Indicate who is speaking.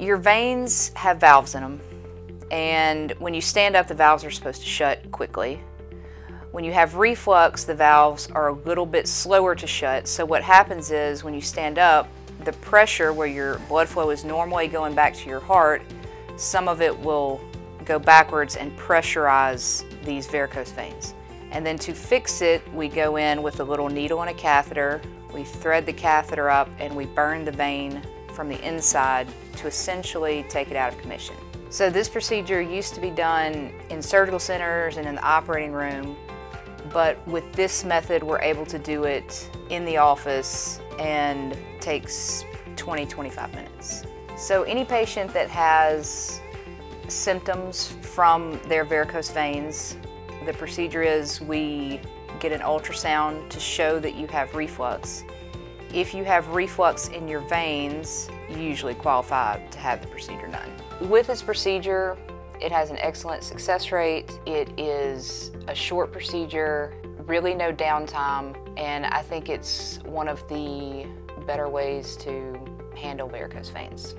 Speaker 1: Your veins have valves in them, and when you stand up, the valves are supposed to shut quickly. When you have reflux, the valves are a little bit slower to shut. So what happens is when you stand up, the pressure where your blood flow is normally going back to your heart, some of it will go backwards and pressurize these varicose veins. And then to fix it, we go in with a little needle and a catheter. We thread the catheter up and we burn the vein from the inside to essentially take it out of commission. So this procedure used to be done in surgical centers and in the operating room, but with this method we're able to do it in the office and takes 20, 25 minutes. So any patient that has symptoms from their varicose veins, the procedure is we get an ultrasound to show that you have reflux. If you have reflux in your veins, you usually qualify to have the procedure done. With this procedure, it has an excellent success rate. It is a short procedure, really no downtime, and I think it's one of the better ways to handle varicose veins.